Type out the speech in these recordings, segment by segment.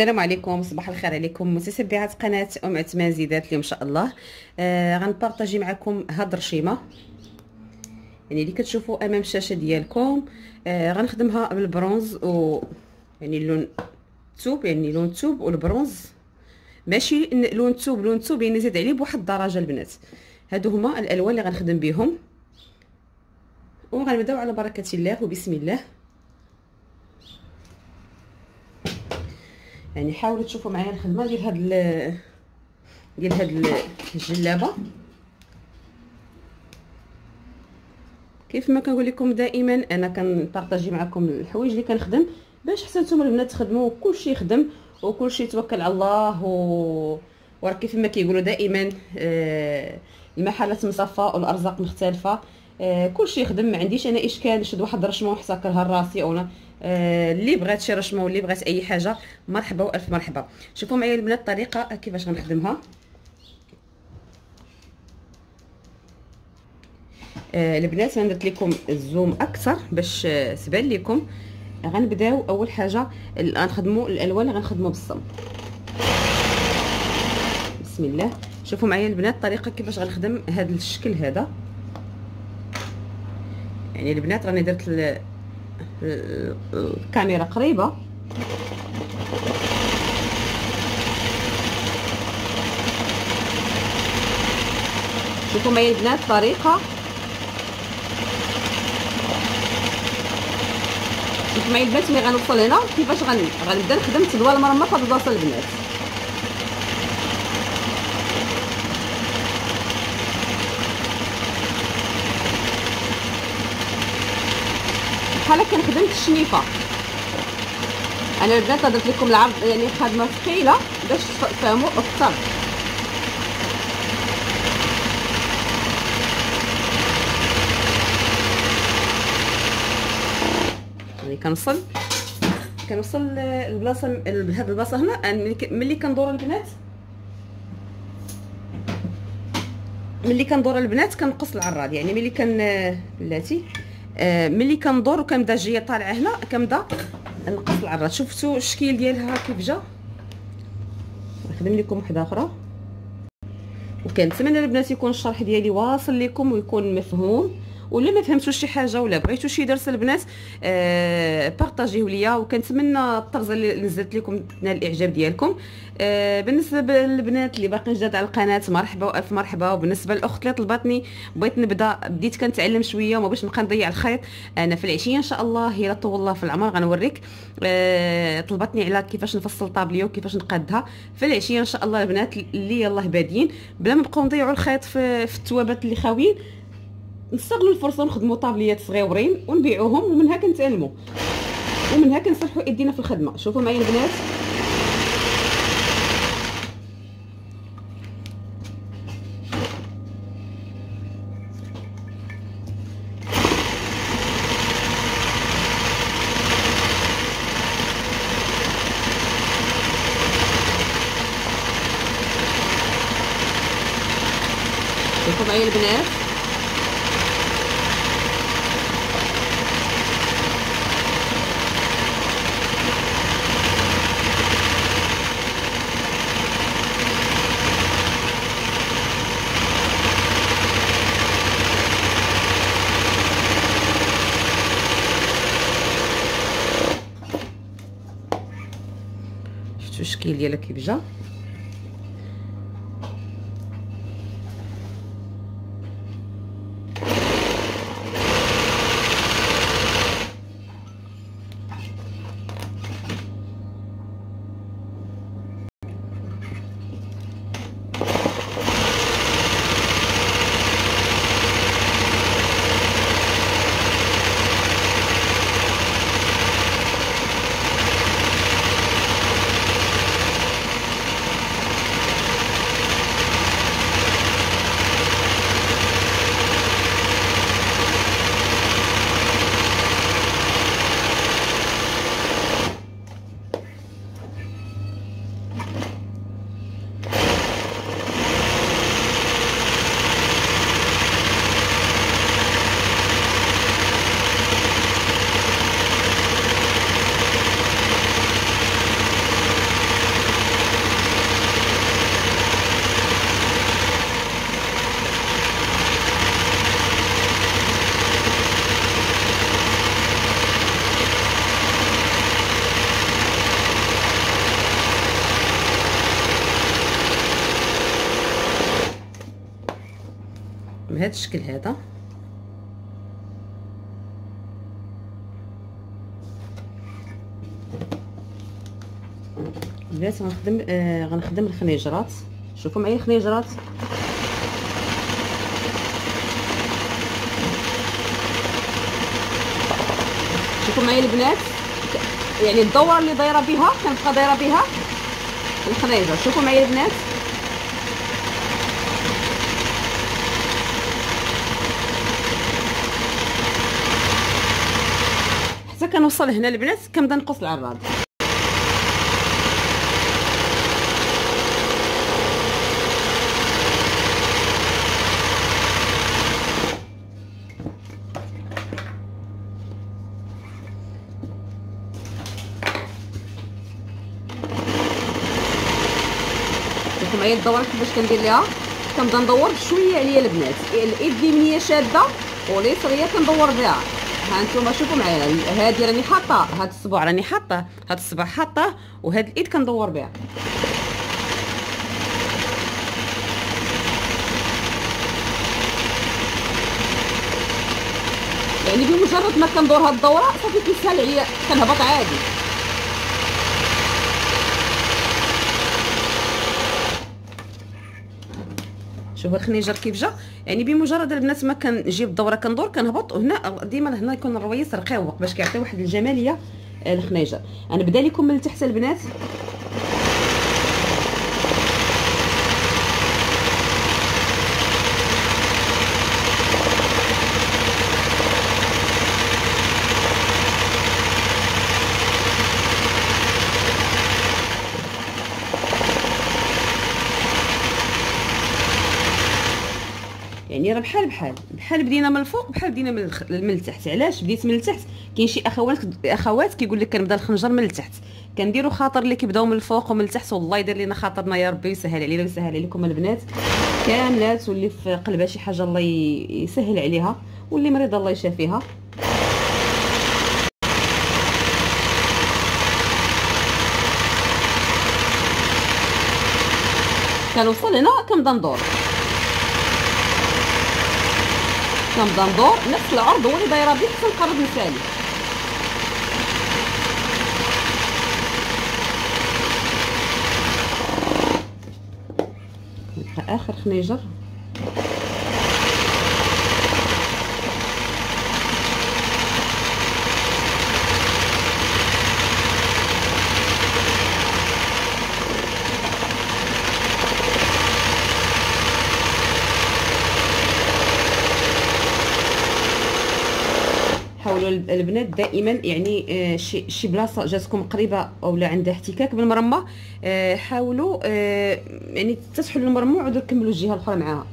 السلام عليكم صباح الخير عليكم. متتبعات قناة أم عثمان زيدات اليوم إن شاء الله. آه غنبارطاجي معكم هاد الرشيمه يعني اللي كتشوفوا أمام الشاشة ديالكم آه غنخدمها بالبرونز و يعني اللون الثوب يعني لون الثوب والبرونز. ماشي لون الثوب لون الثوب يعني نزيد عليه بواحد الدرجه البنات. هادو هما الألوان اللي غنخدم بهم وغنبداو على بركة الله وبسم الله. يعني حاولوا تشوفوا معايا الخدمة ديال هاد ديال هاد الجلابة. كيف ما كنقول لكم دائما أنا كنبارطاجي معكم الحوايج اللي كنخدم باش حتى نتوما البنات تخدموا كلشي يخدم وكلشي يتوكل على الله و وراه كيف ما كيقولوا دائما آه المحلات مصفى والأرزاق مختلفة آه كلشي يخدم. ما عنديش أنا إشكال نشد واحد الرشمه ونحتكرها لراسي أو آه اللي بغات شي رشمة واللي بغات أي حاجة مرحبا وألف مرحبا. شوفوا معايا البنات الطريقة كيفاش غنخدمها. آه البنات أنا درت لكم الزوم أكثر باش آه تبان لكم. غنبداو أول حاجة غنخدموا الألوان اللي غنخدموا بالصم. بسم الله. شوفوا معايا البنات الطريقة كيفاش غنخدم هذا الشكل هذا. يعني البنات راني درت الكاميرا قريبة. شوفوا معايا البنات الطريقة شوفوا معايا البنات ملي غنوصل هنا كيفاش غنبدا نخدم تدوى هاد البلاصة البنات. بحال كنخدم الشنيفه أنا البنات درت لكم العرض يعني خدمة ثقيلة باش تفهموا أكثر. يعني كنوصل كنوصل البلاصه لهاد البلاصة هنا ملي كندور البنات ملي كندور البنات كنقص العراض. يعني ملي كن بلاتي. ملي كندور وكنبدا جاية طالعة هنا كنبدا نقص العراض شفتوا الشكل ديالها كيف جا؟ نخدم لكم وحده أخرى وكنتمنى البنات يكون الشرح ديالي واصل لكم ويكون مفهوم. ولا ما فهمتوش شي حاجة ولا بغيتو شي درس البنات آه بارطاجيوه ليا وكنتمنى الطرزة اللي نزلت لكم تنال الإعجاب ديالكم. آه بالنسبة للبنات اللي باقيين جداد على القناة مرحبا وألف مرحبا. وبالنسبة للاخت اللي طلبتني بغيت نبدأ بديت كنتعلم شوية وما باش نبقى نضيع الخيط. أنا في العشية إن شاء الله هي طول الله في العمر غنوريك. آه طلبتني على كيفاش نفصل طابليو كيفاش نقادها. في العشية إن شاء الله البنات اللي يلاه بادين بلا ما نبقاو نضيعوا الخيط في, في التوابات اللي خاويين نستغلوا الفرصة ونخدموا طابليات صغيورين ونبيعوهم ومنها كنتعلموا ومنها كنصلحوا أيدينا في الخدمة. شوفوا معايا البنات شوفوا معايا البنات الشكل ديالها كيف جا بهذا الشكل هذا؟ البنات غنخدم آه غنخدم الخنيجرات. شوفوا معايا الخنيجرات. شوفوا معايا البنات. يعني الدورة اللي دايرة بها كنبقى دايرة بها الخنيجر. شوفوا معايا البنات. كنوصل هنا البنات كنبدا نقص العراض معايا الدوره كيفاش كندير ليها؟ كنبدا ندور بشويه عليا البنات. الايد اليمنيه شادة واليسريه كندور بها. ها أنتم شوفوا معايا. هادي راني حاطة. هاد الصبع راني حاطة. هاد الصبع حاطة وهاد الإيد كندور بها. يعني بمجرد ما كندور هاد الدورة صافي كيسهل عليا كنهبط عادي. شوفوا الخنيجر كيف جا. يعني بمجرد البنات ما كنجيب الدوره كندور كنهبط وهنا ديما هنا يكون الرويس رقيق باش كيعطي واحد الجمالية آه، الخنيجر أنا بدا لكم من تحت البنات. يعني راه بحال بحال بحال بدينا من الفوق بحال بدينا من الخ... من التحت. علاش؟ بديت من التحت. كاين شي اخوات أخوات كيقول لك كنبدأ الخنجر من التحت. كنديروا خاطر اللي كيبداو من الفوق ومن التحت. والله يدير لنا خاطرنا يا ربي يسهل علينا ويسهل عليكم البنات. كاملات واللي في قلبها شي حاجة الله يسهل عليها واللي مريضه الله يشافيها. كنوصل هنا كنبدأ ندور. كنبدا ندور نفس العرض هو اللي دايرة بيه حتى نقرب نسالي آخر خنيجر حاولوا البنات دائما يعني آه، شي شي بلاصة جاتكم قريبة أو لا عندها احتكاك بالمرمى آه، حاولوا آه، يعني تسحلوا المرمى وعودوا كملوا الجهة الأخرى معاها.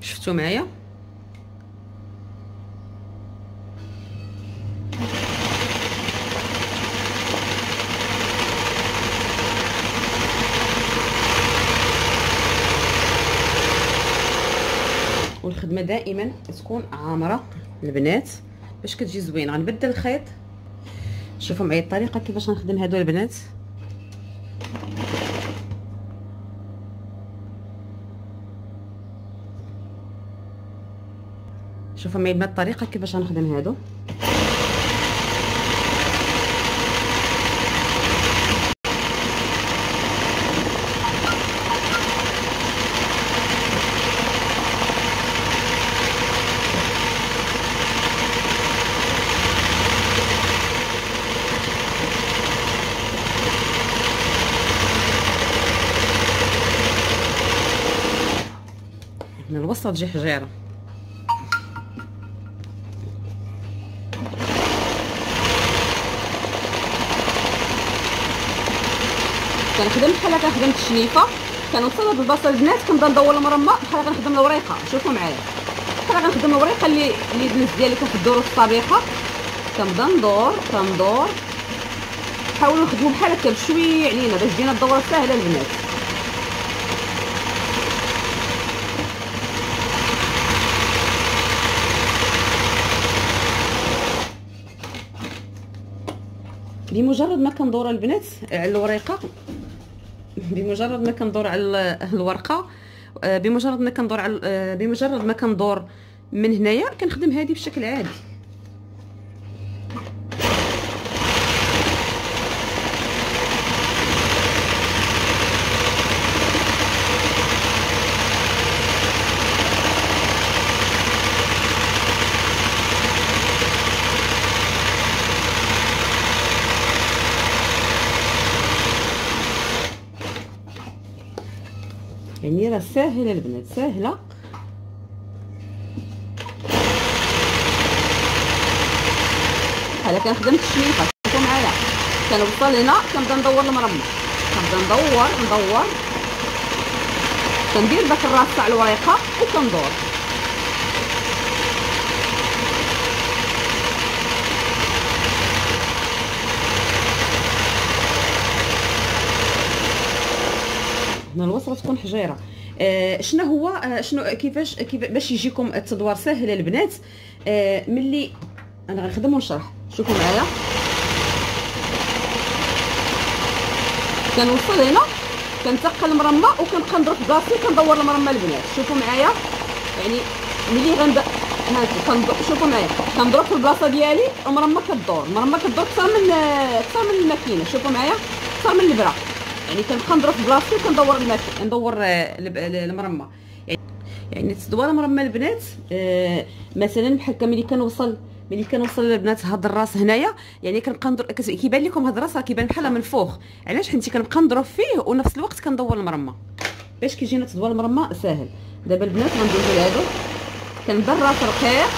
شفتوا معايا؟ دائما تكون عامرة البنات باش كتجي زوينة. غنبدل الخيط. شوفوا معايا الطريقة كيفاش غنخدم هادو البنات. شوفوا معايا الطريقة كيفاش غنخدم هادو. الوسط تجي حجيره كنخدم بحال هكا خدمت الشنيفة. كنوصل هاد البلاصه البنات كنبدا ندور المرمى بحال غنخدم الوريقة. شوفوا معايا. بحال غنخدم الوريقة اللي اللي البنات ديالي في الدروس السابقه كنبدا ندور كندور حاولوا نخدموا بحال هكا بشوية علينا باش تجينا الدورة ساهلة البنات بمجرد ما كندور البنات على الوريقه بمجرد ما كندور على الورقة آه، بمجرد ما كندور على آه، بمجرد ما كندور من هنايا كنخدم هذه بشكل عادي. يعني راه ساهلة البنات ساهلة. بحال كنخدم التشميخه شوفوا معايا. كنوصل هنا كنبدا ندور المرمى كنبدا ندور ندور. كندير داك الراس تاع الوريقه وكندور. الوصله تكون حجيره آه شنو هو؟ آه شنو كيفاش كيف باش يجيكم التدوار ساهل البنات. آه ملي أنا غنخدم ونشرح. شوفوا معايا. كنوصل هنا. كنتقل المرمى وكنبقى نضرب بلاصتي كندور المرمى البنات شوفوا معايا. يعني ملي غنبدا هانتي شوفوا معايا. كنضرب في البلاصة ديالي المرمى كدور. المرمى كدور أكثر من أكثر من الماكينة. شوفوا معايا. أكثر من البرا. يعني كنبقى نضرب في بلاصتي وكندور الماكينة ندور المرمى يعني تدور المرمى البنات آه مثلا بحال ملي كنوصل ملي كنوصل البنات هاد الراس هنايا يعني كنبقى ندور كيبان لكم هاد الراس راه كيبان بحال من فوق. علاش؟ حيت كنبقى نضرب فيه ونفس الوقت كندور المرمى. باش كيجينا تدوار المرمى؟ ساهل. دابا البنات غندوزو لهادو. كنبدا الراس رقيق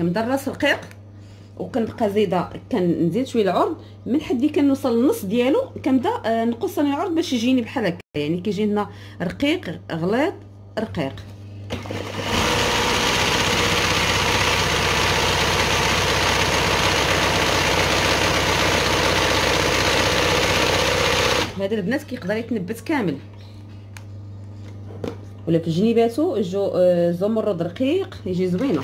الراس رقيق وكنبقى زايدة كنزيد شوية العرض من حد اللي كنوصل للنص ديالو كنبدأ آه، نقص أنا العرض باش يجيني بحال هكا. يعني كيجي لنا رقيق غليظ رقيق. هذا البنات كيقدر يتنبت كامل. ولا في جنيباتو جو آه، زمرد رقيق يجي زوينة.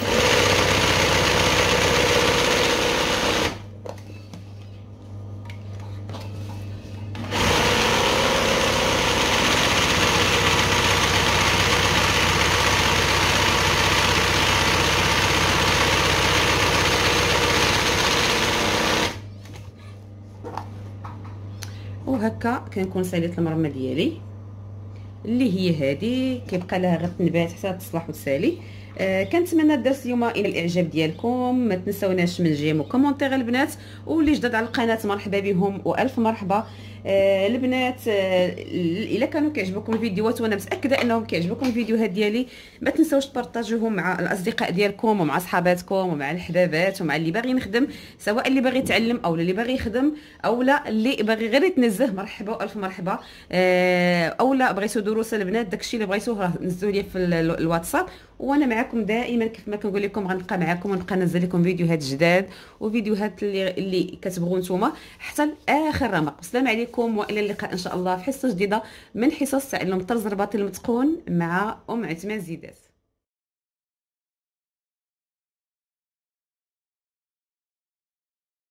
كنكون ساليت المرمى ديالي اللي هي هذه كيبقى لها غير تنبات حتى تصلح وتسالي. آه كنتمنى الدرس اليوم إلى الإعجاب ديالكم. ما تنساوناش من j'aime و commentaire البنات. واللي جداد على القناة مرحبا بهم وألف مرحبا. آه البنات آه إلا كانوا كيعجبوكم الفيديوهات وأنا متأكدة أنهم كيعجبوكم الفيديوهات ديالي ما تنساوش تبارطاجيوهم مع الأصدقاء ديالكم ومع صحاباتكم ومع الحبابات ومع اللي باغي نخدم سواء اللي باغي يتعلم أو اللي باغي يخدم أو لا اللي باغي غير يتنزه. مرحبا والف مرحبا. آه أو لا بغيتو دروس البنات داكشي اللي بغيتوه راه نزلوا لي في الواتساب. وأنا معكم دائما كيف ما كنقول لكم غنبقى معكم ونبقى ننزل لكم فيديوهات جداد وفيديوهات اللي اللي كتبغوا نتوما حتى لآخر رمق. السلام عليكم وإلى اللقاء إن شاء الله في حصة جديدة من حصص تعلم طرز الرباط المتقون مع أم عثمان زيدات